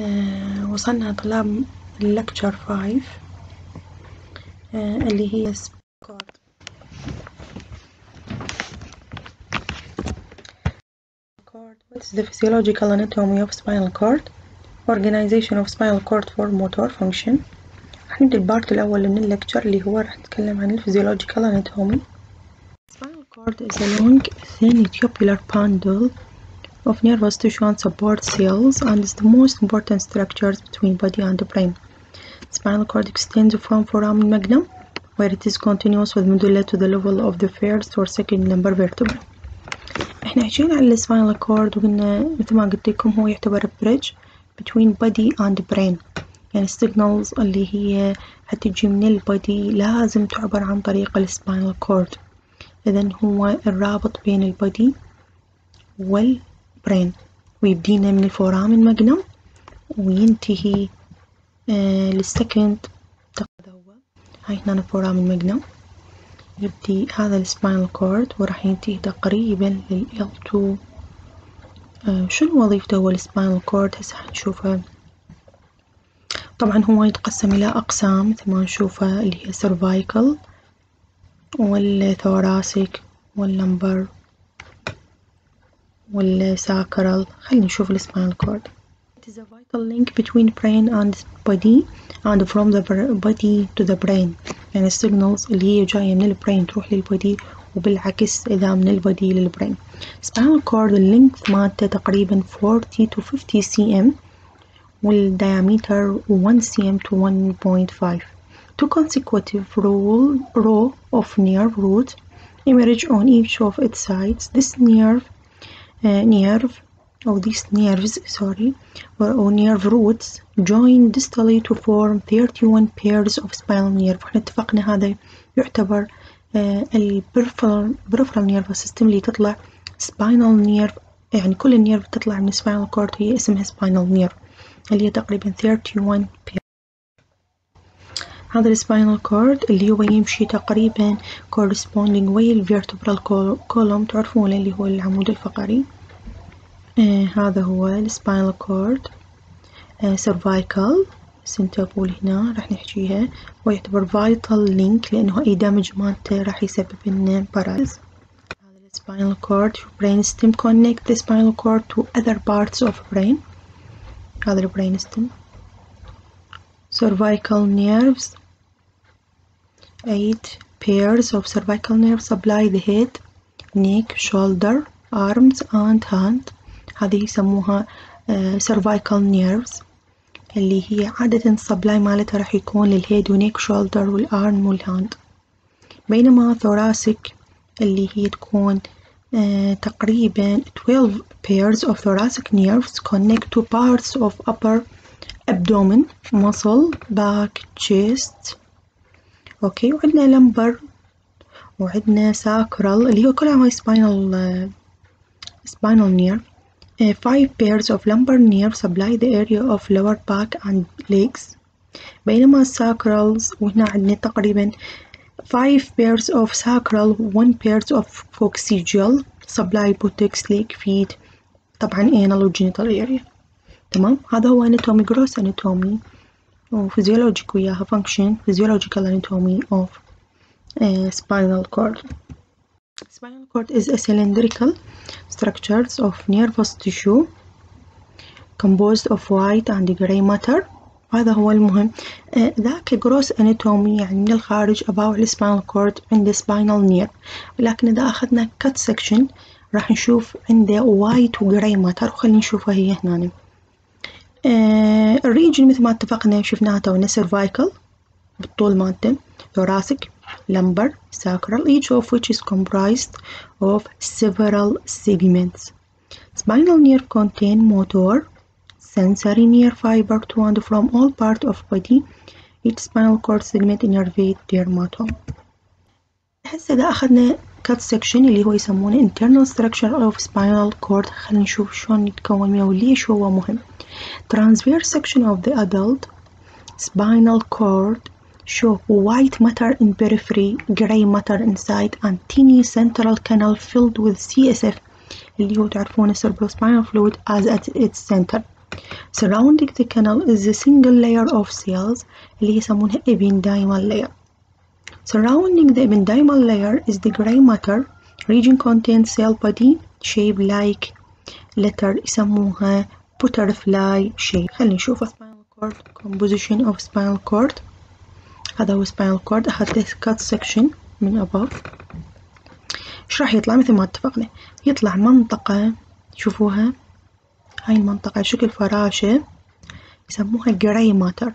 آه وصلنا طلاب 5 آه اللي هي cord what is the physiological anatomy of spinal cord organization of spinal cord for motor function راح نبدأ البارت الأول من الليكتشر اللي هو راح نتكلم عن الفيزيولوجيكال anatomy spinal cord is a long thin tubular bundle of nervous tissue and support cells and is the most important structures between body and brain. Spinal cord extends from foramen magnum where it is continuous with medulla to the level of the first or second lumbar vertebra. احنا عايشين على السباينال كورد وقلنا مثل ما قلت لكم هو يعتبر بريدج between body and brain يعني السيجنالز اللي هي هتجي من البادي لازم تعبر عن طريق السباينال كورد إذا هو الرابط بين البادي وال brain. ويبدي من ال foramen magnum وينتهي آه لل second. هذا هو. هاي هنا ال foramen magnum يبدي هذا ال spinal cord وراح ينتهي تقريبا لل L2 آه شنو وظيفته هو ال spinal cord؟ هسه حنشوفه. طبعا هو يتقسم إلى أقسام مثل ما نشوفه اللي هي cervical والثوراسيك واللمبر والساكرال خلينا نشوف السباينال كورد It is a vital link between brain and body and from the body to the brain يعني السيجنالز اللي هي جاية من البرين تروح للبودي وبالعكس إذا من البودي للبرين spinal cord اللينث مالته تقريبا 40 to 50 cm والdiameter 1 cm to 1.5 Two consecutive row, row of nerve roots emerge on each of its sides. This nerve uh, nerve or these nerves sorry or, or nerve roots join distally to form 31 pairs of spinal nerve احنا اتفقنا هذا يعتبر uh, البريفرال peripheral nervous system اللي تطلع spinal nerve يعني كل النيرف تطلع من spinal cord هي اسمها spinal nerve اللي هي تقريبا 31 pair هذا ال spinal cord اللي هو يمشي تقريبا corresponding ويا ال vertebral column تعرفون اللي هو العمود الفقري؟ آه هذا هو ال spinal cord آه cervical سنتابول هنا راح نحكيها. ويعتبر vital link لأنه أي damage مالته راح يسبب لنا paralysis. هذا ال spinal cord brain stem connect the spinal cord to other parts of brain. هذا البرين stem. Cervical nerves eight pairs of cervical nerves supply the head neck shoulder arms and hand هذه يسموها uh, cervical nerves اللي هي عادة السبلاي مالتها راح يكون للهيد ونيك شولدر والارم والهاند بينما thoracic اللي هي تكون uh, تقريبا 12 pairs of thoracic nerves connect to parts of upper abdomen muscle back chest أوكي وعندنا لمبر وعندنا ساكرال اللي هو كلها هاي uh, spinal nerve uh, pairs of lumbar nerve supply the area of lower back and legs بينما الساكرالز وهنا عندنا تقريبا five pairs of sacral one pairs of coccygeal supply buttocks leg feet طبعا anal وgenital area تمام هذا هو anatomy gross anatomy وفيزيولوجيك وياها function physiological anatomy of uh, spinal cord. Spinal cord is a cylindrical structures of nervous tissue composed of white and grey matter. هذا هو المهم. آه ذاك gross anatomy يعني من الخارج أباوع ال spinal cord عنده spinal nerve ولكن إذا أخذنا cut section راح نشوف عنده white و gray matter وخلينا نشوفها هي هنا. ال region مثل ما اتفقنا شفناها تونا cervical بالطول مالته thoracic lumbar sacral each of which is comprised of several segments spinal nerve contain motor sensory nerve fiber to and from all part of body each spinal cord segment innervate dermatome هسه إذا أخذنا cut section اللي هو يسمونه internal structure of spinal cord خلينا نشوف شلون يتكون منه وليش هو مهم transverse section of the adult spinal cord show white matter in periphery, gray matter inside and teeny central canal filled with CSF اللي هو تعرفون cerebrospinal fluid as at its center surrounding the canal is a single layer of cells اللي يسمونها ependymal layer surrounding the ependymal layer is the gray matter region contains cell body shaped like letter يسموها butterfly shape. خلينا نشوف spinal cord composition of spinal cord. هذا هو spinal cord. أخذت cut section من above. إيش راح يطلع؟ مثل ما اتفقنا. يطلع منطقة. شوفوها. هاي المنطقة شكل فراشة. يسموها gray matter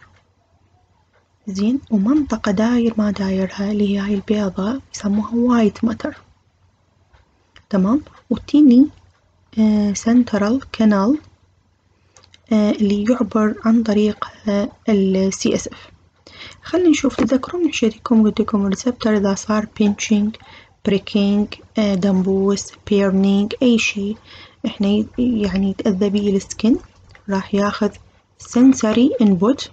زين. ومنطقة داير ما دايرها اللي هي هاي البيضة يسموها white matter تمام. و tiny central canal اللي يعبر عن طريق ال CSF خلينا نشوف تذكرون حشيتكم قلت لكم ال receptor إذا صار pinching pricking دمبوس burning أي شي إحنا يعني يتأذى بيه ال skin راح ياخذ sensory input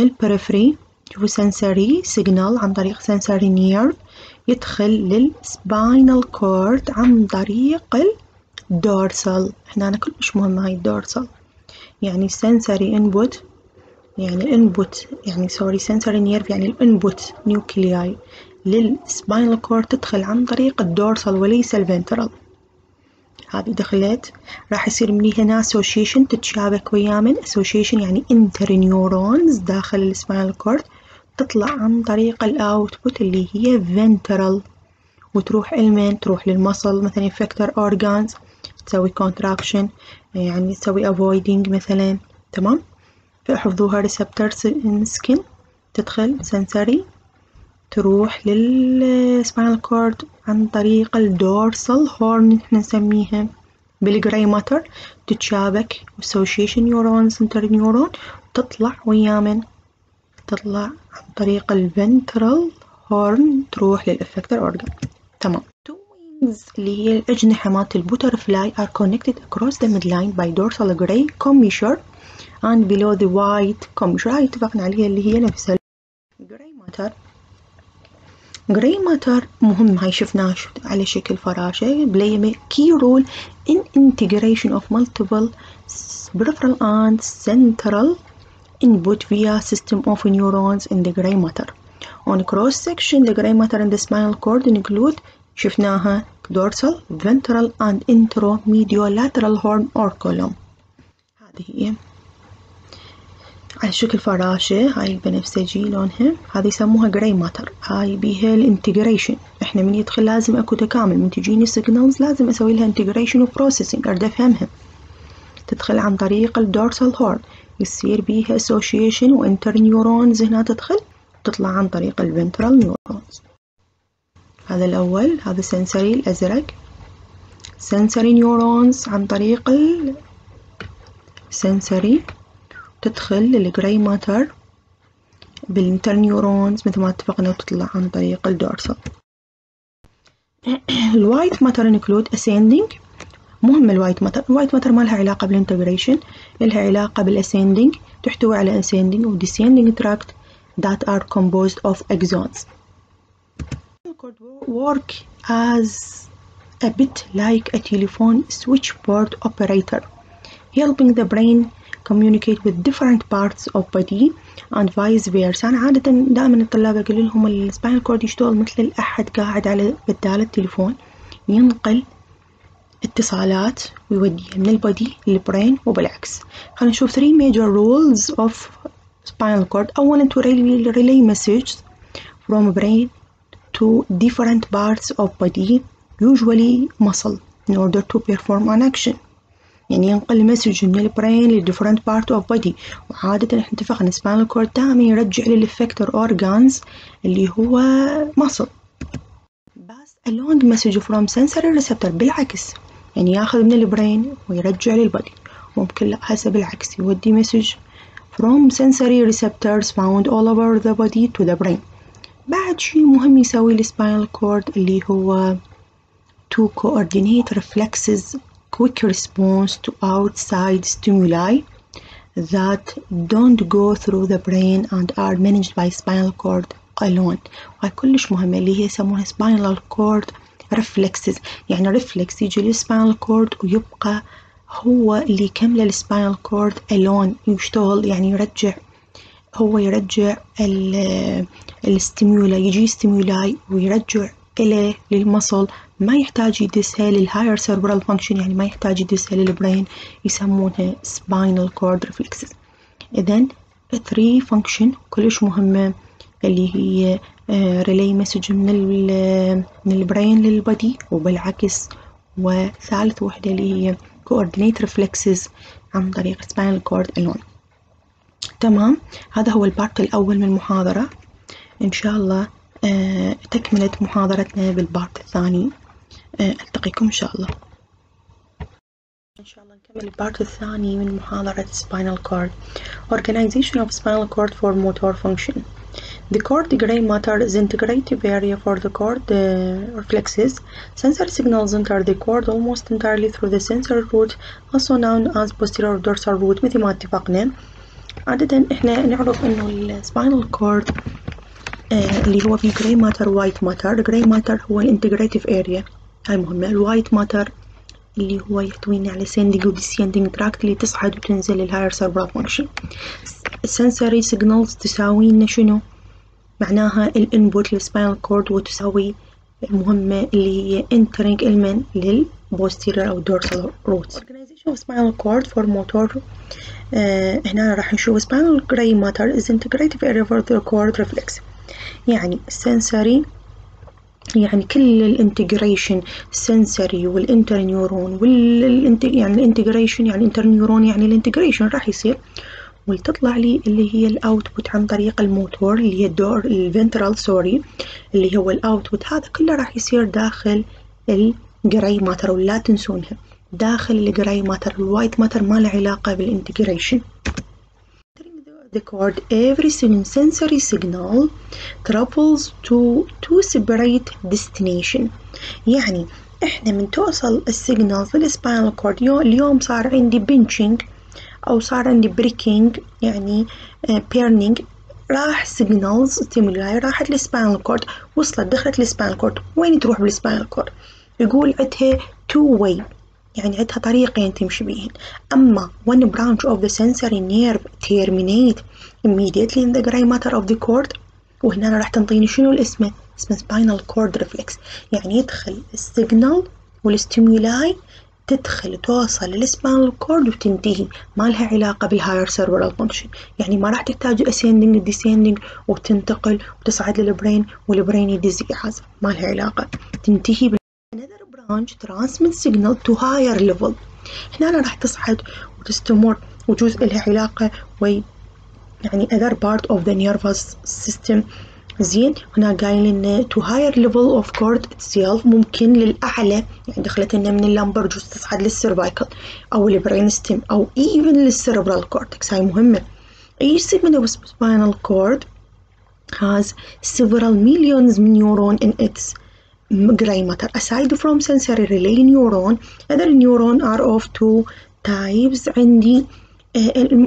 من ال periphery شوفوا sensory signal عن طريق sensory nerve يدخل لل spinal cord عن طريق ال dorsal أنا كلش مهمة هاي ال dorsal يعني sensory input يعني ال input يعني sorry sensory nerve يعني ال input nuclei لل spinal cord تدخل عن طريق ال dorsal وليس ال ventral هذه دخلت راح يصير مني هنا association تتشابك ويا من association يعني interneurons داخل ال spinal cord تطلع عن طريق ال output اللي هي ventral. وتروح لمن تروح لل muscle مثلا effector organs. تسوي contraction يعني تسوي avoiding مثلا تمام؟ فاحفظوها receptor skin تدخل sensory تروح لل spinal cord عن طريق ال dorsal horn إحنا نسميها. بال gray matter تتشابك association neurons interneuron تطلع ويا من تطلع عن طريق ال ventral horn تروح لل effector organ تمام. wings اللي هي الأجنحة مالت البوترفلاي are connected across the midline by dorsal gray commissure and below the white commissure هاي اتفقنا عليها اللي هي نفسها gray matter جراي ماتر مهم هاي شفناه على شكل فراشة play a key role in integration of multiple peripheral and central input via system of neurons in the gray matter. On cross section the gray matter in the spinal cord include شفناها dorsal, ventral and intermediolateral horn or column. هذه هي. على شكل فراشة هاي البنفسجي لونها هذه يسموها gray matter هاي بيها ال integration إحنا من يدخل لازم أكو تكامل. من تجيني signals لازم أسوي لها integration و processing اريد افهمها تدخل عن طريق ال dorsal horn يصير بيها association و interneurons هنا تدخل. تطلع عن طريق ال ventral neurons هذا الأول هذا sensory الأزرق. sensory neurons عن طريق ال sensory تدخل لل gray matter بال interneurons مثل ما اتفقنا وتطلع عن طريق ال dorsal ال white matter include ascending. مهم ال white matter ال white matter ما لها علاقة بال integration لها علاقة بال ascending تحتوي على ascending و descending tract that are composed of axons. Work as a bit like a telephone switchboard operator helping the brain communicate with different parts of body and vice versa أنا عادة دائما الطلاب أقول لهم ال spinal cord يشتغل مثل الأحد قاعد على بدال التليفون ينقل اتصالات ويوديها من ال body لل brain وبالعكس خلينا نشوف three major roles of spinal cord أولا to relay messages from brain to different parts of body usually muscle in order to perform an action. يعني ينقل message من ال brain لل different part of body وعادة إحنا اتفقنا spinal cord دائما يرجع لل effector organs اللي هو muscle pass along message from sensory receptor بالعكس. يعني ياخذ من ال brain ويرجع لل body ممكن لا هسه بالعكس يودي message from sensory receptors found all over the body to the brain. بعد شي مهم يسوي ال spinal cord اللي هو to coordinate reflexes quick response to outside stimuli that don't go through the brain and are managed by spinal cord alone وهي كلش مهمة اللي هي يسمونها spinal cord reflexes يعني reflex يجي لل spinal cord ويبقى هو اللي يكمل ال spinal cord alone يشتغل يعني يرجع هو يرجع ال stimula يجي stimuli ويرجع إليه لل muscle ما يحتاج يدزها لل higher cerebral function يعني ما يحتاج يدزها لل brain يسمونها spinal cord reflexes. إذن 3 function كلش مهمة اللي هي relay uh, message من من ال brain لل body وبالعكس. وثالث وحدة اللي هي coordinate reflexes عن طريق spinal cord alone. تمام هذا هو ال part الأول من المحاضرة إن شاء الله آه تكملة محاضرتنا بال part الثاني آه ألتقيكم إن شاء الله إن شاء الله نكمل البارت الثاني من محاضرة spinal cord Organization of spinal cord for motor function The cord gray matter is integrative area for the cord uh, reflexes. Sensory signals enter the cord almost entirely through the sensory root, also known as posterior dorsal root مثل ما اتفقنا. عادة إحنا نعرف إنه السباينال كورد آه اللي هو في gray matter white matter ال gray matter هو ال integrative area هاي مهمة. ال white matter اللي هو يحتوينا على ascending و descending tract اللي تصعد وتنزل ال higher cerebral function ال sensory signals تساوي لنا شنو؟ معناها ال input لل spinal cord وتساوي المهمة اللي هي entering element لل posterior أو dorsal roots. Organization of spinal cord for motor آه هنا راح نشوف spinal gray matter is integrative area for the cord reflex يعني sensory يعني كل الانتجريشن السنسوري والانترنيورون والانت يعني الانتجريشن يعني انترنيورون يعني الانتجريشن راح يصير وتطلع لي اللي هي ال output عن طريق الموتور اللي هي ال dor ال ventral sorry اللي هو ال output هذا كله راح يصير داخل ال gray matter ولا تنسونها. داخل ال gray matter ال white matter ما له علاقة بال integration the cord every sensory signal travels to two separate destination. يعني إحنا من توصل ال signals لل spinal cord اليوم صار عندي pinching أو صار عندي pricking يعني burning راح signals stimuli راحت لل spinal cord وصلت دخلت للسباينال كورد وين تروح بال spinal cord يقول عندها two way يعني عندها طريقين تمشي بيهن. أما one branch of the sensory nerve terminate immediately in the gray matter of the cord وهنا راح تنطيني شنو الاسم؟ اسمه spinal cord reflex. يعني يدخل ال signal وال stimuli تدخل توصل لل spinal cord وتنتهي. ما لها علاقة بال higher cerebral function يعني ما راح تحتاج ascending descending وتنتقل وتصعد لل brain وال brain يدز ما لها علاقة. تنتهي branch transmit signal to higher level هنا راح تصعد وتستمر وجزء لها علاقة وي يعني other part of the nervous system زين هنا قايل لنا to higher level of cord itself ممكن للأعلى يعني دخلت لنا من ال lumbar جوز تصعد لل cervical أو ال brain stem أو even لل cerebral cortex هاي مهمة each segment of spinal cord has several millions neuron in its gray matter. Aside from sensory relay neuron other neuron are of two types عندي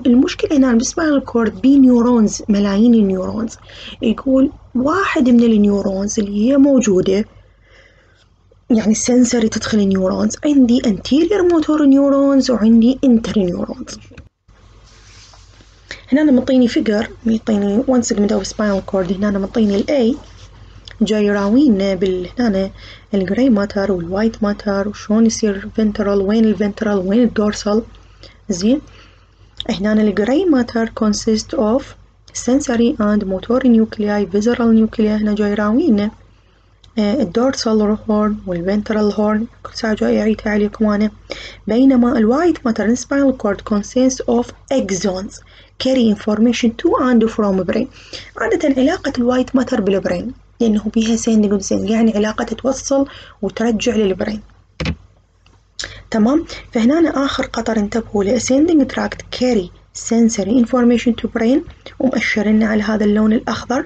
المشكلة هنا بال spinal cord بي neurons ملايين ال neurons يقول واحد من ال neurons اللي هي موجودة يعني ال sensory تدخل ال neurons عندي anterior motor neurons وعندي interneurons هنا أنا مطيني figure مطيني one segment of spinal cord هنا مطيني ال A. جاي يراوينا بال هنا ال gray matter وال white matter وشلون يصير ventral وين ال ventral وين ال dorsal. زين هنا ال gray matter consist of sensory and motor nuclei visceral nuclei هنا جاي يراوينا ال dorsal horn وال ventral horn كل ساعة جاي أعيدها عليكم أنا بينما ال white matter spinal cord consists of axons carry information to and from brain. عادة علاقة ال white matter بال brain لأنه بيها ascending و descending يعني علاقة توصل وترجع لل brain. تمام؟ فهنا آخر خطر انتبهوا لل ascending tract carry sensory information to brain ومأشرنا على هذا اللون الأخضر.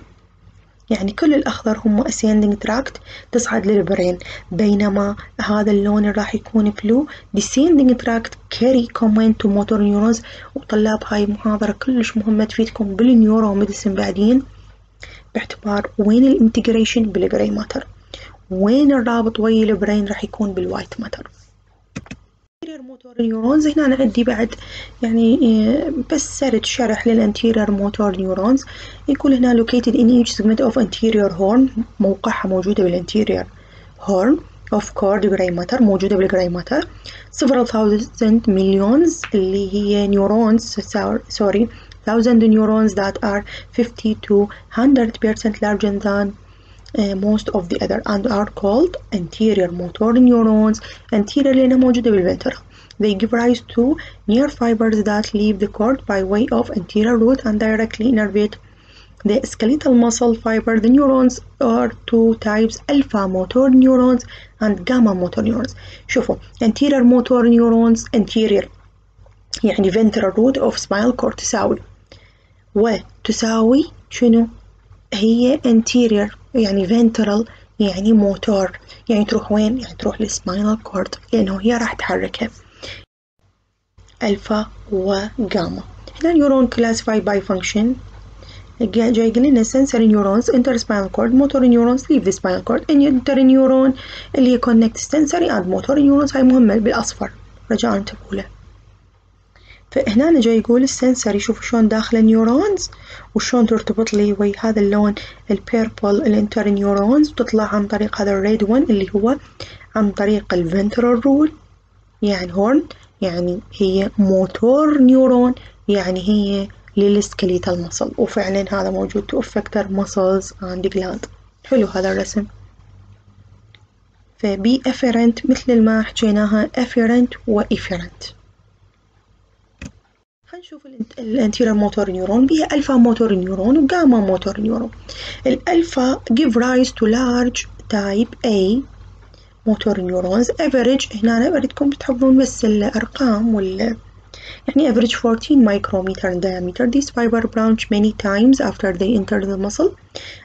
يعني كل الأخضر هم ascending tract تصعد لل brain بينما هذا اللون راح يكون blue descending tract carry command to motor neurons وطلاب هاي محاضرة كلش مهمة تفيدكم بال neuro medicine بعدين. باعتبار وين ال integration بال gray matter وين الرابط ويا ال brain راح يكون بال white matter motor neurons هنا عندي بعد يعني آه، بس سرد شرح لل anterior motor neurons يقول هنا located in each segment of anterior horn موقعها موجودة بالانتيرير horn of cord gray matter موجودة بالجراي matter. several thousand millions اللي هي neurons sorry thousand neurons that are 50 to 100% larger than uh, most of the other and are called anterior motor neurons anterior لأنها موجودة بالفنترال they give rise to nerve fibers that leave the cord by way of anterior root and directly innervate the skeletal muscle fiber the neurons are two types alpha motor neurons and gamma motor neurons شوفوا anterior motor neurons anterior يعني ventral root of spinal cord تساوي وتساوي شنو؟ هي anterior يعني ventral يعني موتور يعني تروح وين؟ يعني تروح للسباينال كورد لأنه هي راح تحركها. alpha و gamma هنا ال neuron classified by function. جاي يقول لنا sensory neurons enter spinal cord motor neurons leave the spinal cord interneuron اللي هي connect sensory and motor neurons هاي مهمة بالأصفر. رجاء انتبهوا له. فهنا أنا جاي يقول ال sensory شوفوا شلون داخل ال neurons وشلون ترتبط لي ويا هذا اللون ال purple ال interneurons وتطلع عن طريق هذا ال red one اللي هو عن طريق ال ventral root يعني horn يعني هي motor neuron يعني هي لل skeletal muscle وفعلا هذا موجود to effector muscles and gland حلو هذا الرسم. فبي afferent مثل ما حكيناها afferent و efferent خلينا نشوف ال anterior motor neuron بيها alpha motor neuron و gamma motor neuron الالفا give rise to large type A موتور نيورونز average هنا أنا أريدكم تحفظون بس الأرقام وال يعني average 14 micrometer in diameter. These fiber branch many times after they enter the muscle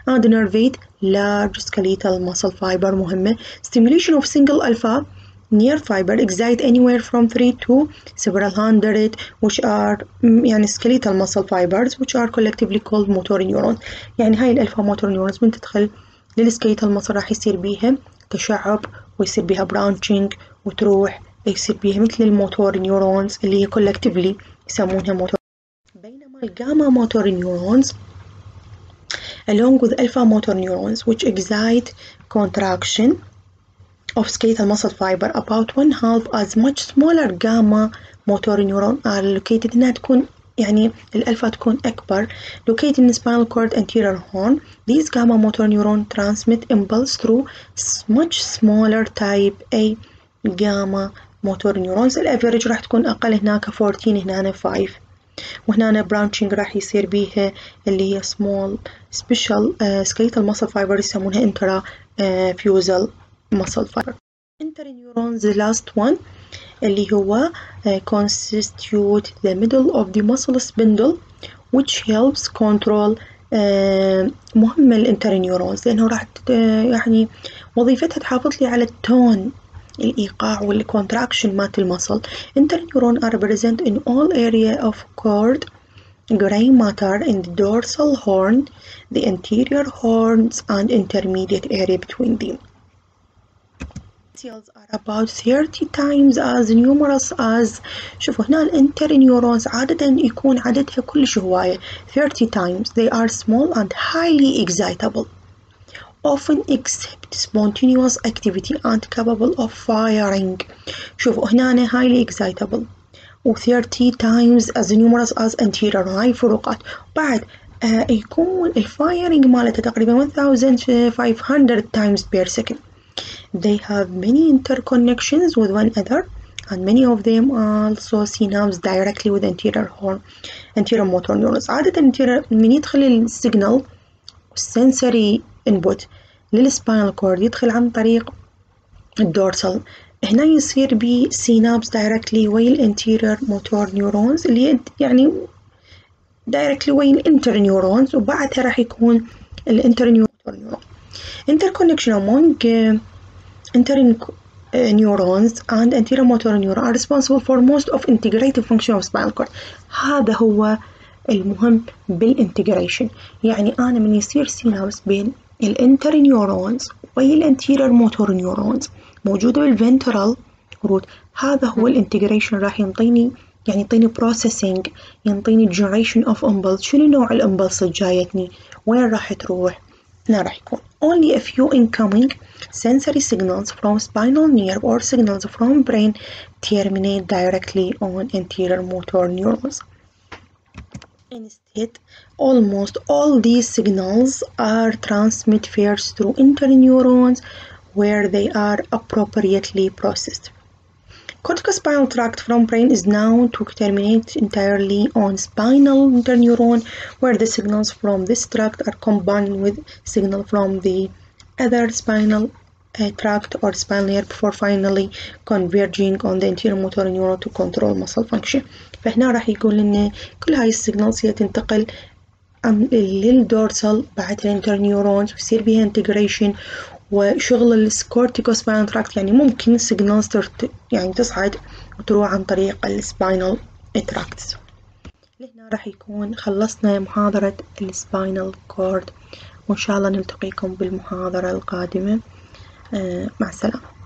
and innervate large skeletal muscle fiber مهمة. Stimulation of single alpha near fiber excite anywhere from 3 to several hundred which are يعني skeletal muscle fibers which are collectively called motor neurons يعني هاي ال alpha motor neurons من تدخل لل skeletal muscle راح يصير بيها تشعب ويصير بيها branching وتروح يصير بيها مثل ال motor neurons اللي هي collectively يسمونها موتور بينما ال gamma motor neurons along with alpha motor neurons which excite contraction of skeletal muscle fiber about one half as much smaller gamma motor neuron are located إنها تكون يعني الألفا تكون أكبر located in the spinal cord anterior horn these gamma motor neuron transmit impulse through much smaller type A gamma motor neurons الافريج راح تكون أقل هناك 14 هنا 5 وهنا برانشنج راح يصير بيها اللي هي small special uh, skeletal muscle fiber يسمونها intra uh, fusal muscle fiber interneurons the last one اللي هو uh, constitute the middle of the muscle spindle which helps control uh, مهمة الانترنيورونز لأنه راح يعني وظيفتها تحافظ لي على التون الإيقاع والكونتراكشن مالت المصل interneuron are present in all area of cord gray matter in the dorsal horn the anterior horns and intermediate area between them cells are about 30 times as numerous as شوفوا هنا الانترنيورونز عادة يكون عددها كلش هواية 30 times they are small and highly excitable often exhibit spontaneous activity and capable of firing شوفوا هنا highly excitable و 30 times as numerous as anterior هاي فروقات بعد آه يكون الفايرنج مالته تقريبا 1500 times per second They have many interconnections with one another and many of them also synapse directly with anterior horn anterior motor neurons. عادة anterior من يدخل ال signal sensory input لل spinal cord يدخل عن طريق ال dorsal هنا يصير بي synapse directly ويا ال anterior motor neurons اللي يعني directly ويا ال interneurons وبعدها راح يكون ال interneuron interconnection among uh, interneurons and anterior motor neuron are responsible for most of integrative function of spinal cord. هذا هو المهم بال integration يعني أنا من يصير synapse بين ال interneurons وهي ال anterior motor neurons موجودة بال ventral root هذا هو ال integration راح ينطيني يعني يعطيني processing ينطيني generation of impulse. شنو نوع الامبلس اللي جايتني؟ وين راح تروح؟ هنا راح يكون. Only a few incoming sensory signals from spinal nerve or signals from brain terminate directly on anterior motor neurons Instead, almost all these signals are transmitted first through interneurons where they are appropriately processed. Corticospinal tract from brain is known to terminate entirely on spinal interneuron where the signals from this tract are combined with signal from the other spinal uh, tract or spinal nerve before finally converging on the anterior motor neuron to control muscle function فهنا راح يقول لنا كل هاي السيجنالز هي تنتقل للدورسال بعد الانترنيورونز ويصير بيها انتجريشن وشغل ال corticospinal tract يعني ممكن ال signals يعني تصعد وتروح عن طريق ال spinal tracts. لهنا راح يكون خلصنا محاضرة ال spinal cord. وإن شاء الله نلتقيكم بالمحاضرة القادمة. آه، مع السلامة.